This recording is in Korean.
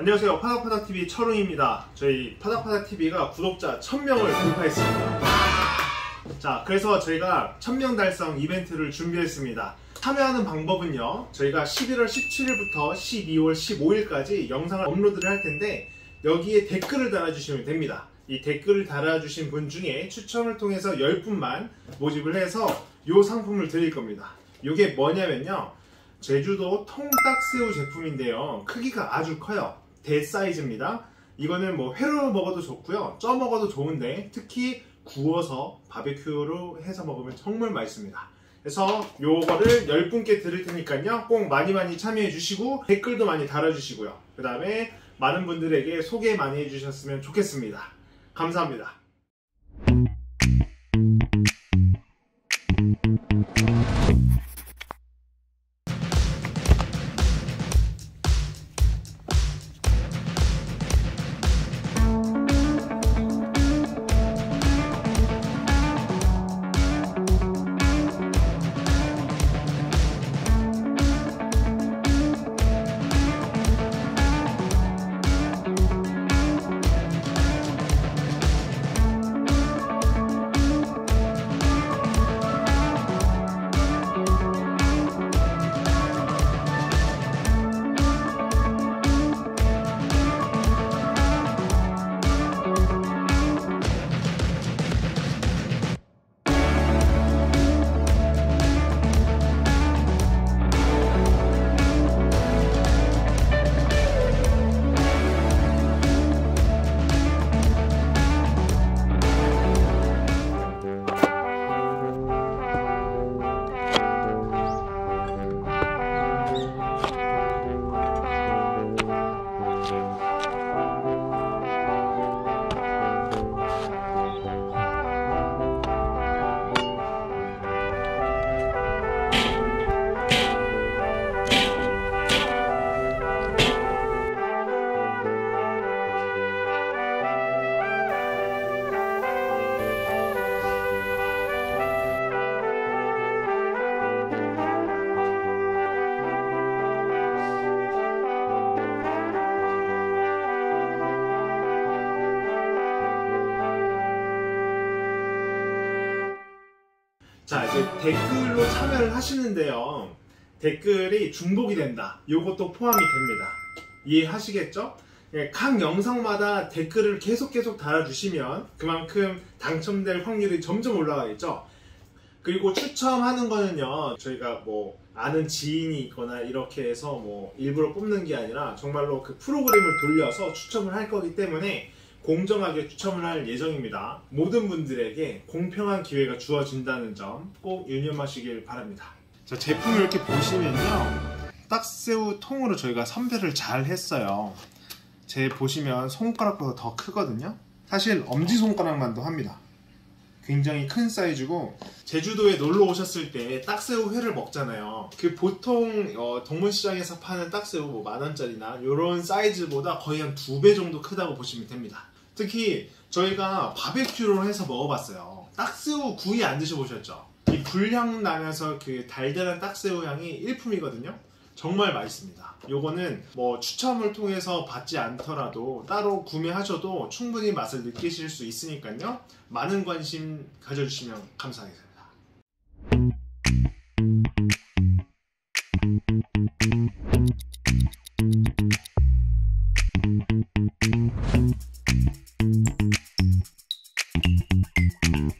안녕하세요. 파닥파닥TV 철웅입니다. 저희 파닥파닥TV가 구독자 1000명을 돌파했습니다. 자, 그래서 저희가 1000명 달성 이벤트를 준비했습니다. 참여하는 방법은요. 저희가 11월 17일부터 12월 15일까지 영상을 업로드를 할 텐데 여기에 댓글을 달아주시면 됩니다. 이 댓글을 달아주신 분 중에 추첨을 통해서 10분만 모집을 해서 이 상품을 드릴 겁니다. 이게 뭐냐면요. 제주도 통딱새우 제품인데요. 크기가 아주 커요. 대 사이즈입니다. 이거는 뭐 회로 먹어도 좋고요. 쪄 먹어도 좋은데 특히 구워서 바베큐로 해서 먹으면 정말 맛있습니다. 그래서 요거를 10분께 드릴 테니까요. 꼭 많이 많이 참여해 주시고 댓글도 많이 달아주시고요. 그 다음에 많은 분들에게 소개 많이 해주셨으면 좋겠습니다. 감사합니다. 자 이제 댓글로 참여를 하시는데요. 댓글이 중복이 된다. 요것도 포함이 됩니다. 이해하시겠죠? 예, 각 영상마다 댓글을 계속 계속 달아주시면 그만큼 당첨될 확률이 점점 올라가겠죠? 그리고 추첨하는 거는요 저희가 뭐 아는 지인이 있거나 이렇게 해서 뭐 일부러 뽑는 게 아니라 정말로 그 프로그램을 돌려서 추첨을 할 거기 때문에 공정하게 추첨을 할 예정입니다. 모든 분들에게 공평한 기회가 주어진다는 점 꼭 유념하시길 바랍니다. 자, 제품을 이렇게 보시면요. 딱새우 통으로 저희가 선별을 잘 했어요. 제 보시면 손가락보다 더 크거든요. 사실 엄지손가락만도 합니다. 굉장히 큰 사이즈고 제주도에 놀러 오셨을 때 딱새우 회를 먹잖아요. 그 보통 어, 동물시장에서 파는 딱새우 뭐 만원짜리나 이런 사이즈보다 거의 한 두 배 정도 크다고 보시면 됩니다. 특히 저희가 바베큐로 해서 먹어봤어요. 딱새우 구이 안 드셔보셨죠? 이 불향 나면서 그 달달한 딱새우 향이 일품이거든요. 정말 맛있습니다. 요거는 뭐 추첨을 통해서 받지 않더라도 따로 구매하셔도 충분히 맛을 느끼실 수 있으니까요. 많은 관심 가져주시면 감사하겠습니다. Mm-hmm.